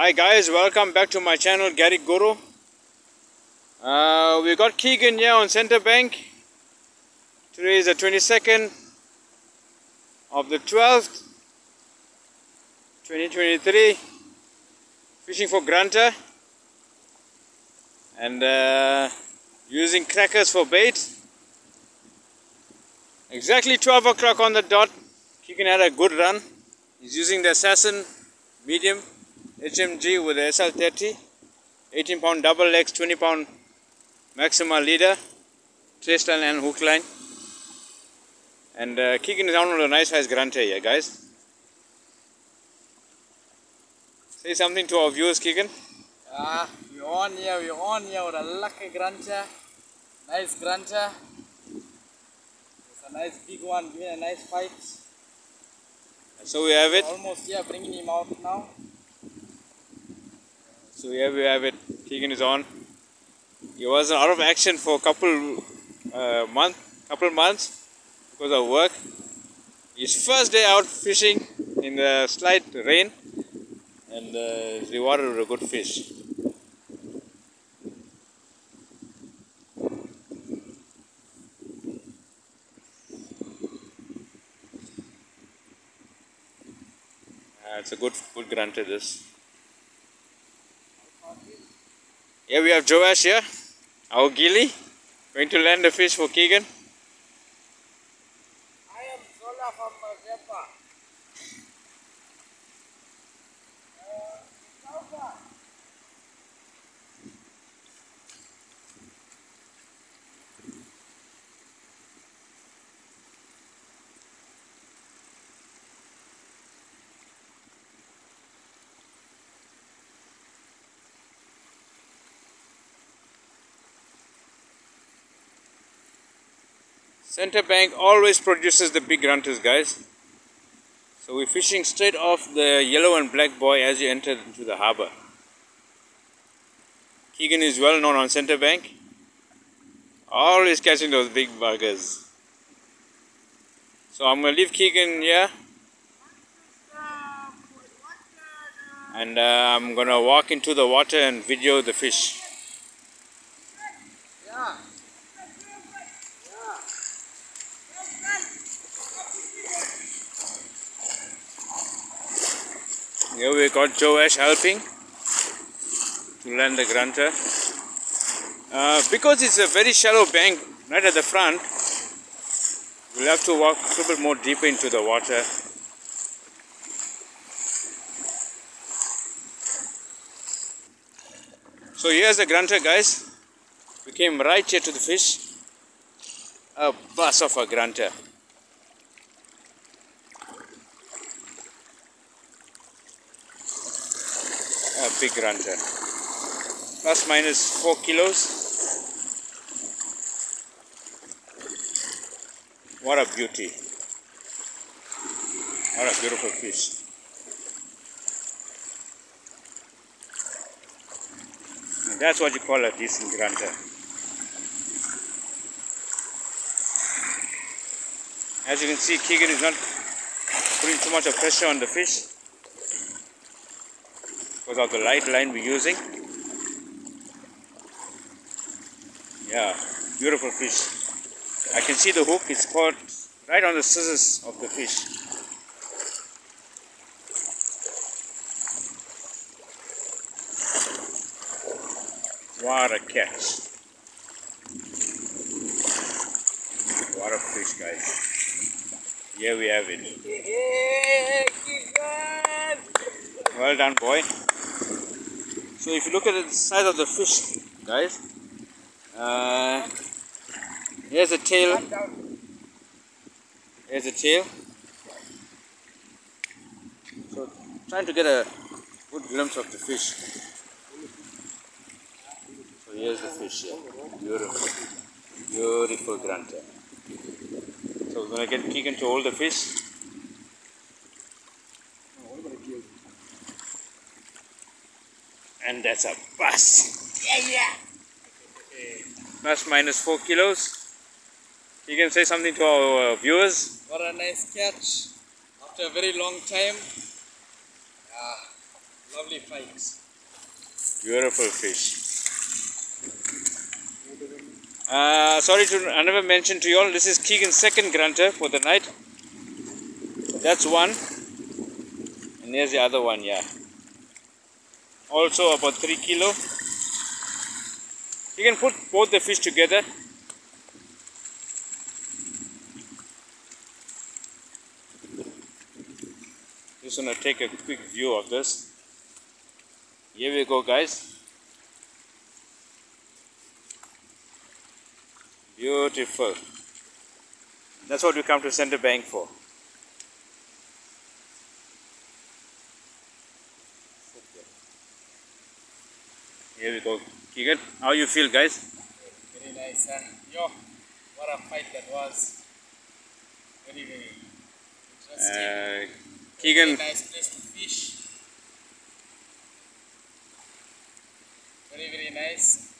Hi guys, welcome back to my channel Garrick Guru. Uh, we got Keegan here on Center Bank. Today is the 22nd of the 12th, 2023. Fishing for grunter and uh, using crackers for bait. Exactly 12 o'clock on the dot. Keegan had a good run. He's using the Assassin medium HMG with the SL30, 18 pound double legs, 20 pound Maxima leader, trace line and hook line. And uh, Keegan is on with a nice size grunter here, guys. Say something to our viewers, Keegan. Ah, we're on here, we're on here with a lucky grunter. Nice grunter. It's a nice big one, giving a nice fight. So we have it. Almost here, bringing him out now. So here we have it. Keegan is on. He was out of action for a couple uh, month, couple months because of work. His first day out fishing in the slight rain, and uh, rewarded with a good fish. Uh, it's a good, good grunter. This. Here we have Joash here, our gilly, going to land the fish for Keegan. I am Zola from. Center Bank always produces the big grunters guys. So we're fishing straight off the yellow and black buoy as you enter into the harbor. Keegan is well known on Center Bank. Always catching those big buggers. So I'm gonna leave Keegan here. And uh, I'm gonna walk into the water and video the fish. Yeah. Here we got Joash helping to land the grunter. Uh, because it's a very shallow bank right at the front, we'll have to walk a little bit more deeper into the water. So here's the grunter guys. We came right here to the fish. A bus of a grunter. A big grunter. Plus minus 4 kilos. What a beauty. What a beautiful fish. That's what you call a decent grunter. As you can see, Keegan is not putting too much of pressure on the fish because of the light line we're using. Yeah, beautiful fish. I can see the hook, it's caught right on the scissors of the fish. What a catch. What a fish, guys. Here we have it. Well done, boy. So if you look at the size of the fish, guys, uh, here's a tail. Here's a tail. So trying to get a good glimpse of the fish. So here's the fish here. Beautiful. Beautiful grunter. So we're gonna get Keegan to hold the fish. And that's a bus. Yeah, yeah. Plus minus 4 kilos. You can say something to our uh, viewers. What a nice catch. After a very long time. Yeah. Lovely fight. Beautiful fish. Uh, sorry to I never mentioned to you all. This is Keegan's second grunter for the night. That's one, and there's the other one. Yeah. Also about three kilo. You can put both the fish together. Just gonna take a quick view of this. Here we go, guys. Beautiful. That's what we come to Center Bank for. Here we go. Keegan, how you feel, guys? Very nice, huh? Yo, what a fight that was. Very, very interesting. Uh, very Keegan, nice place to fish. Very, very nice.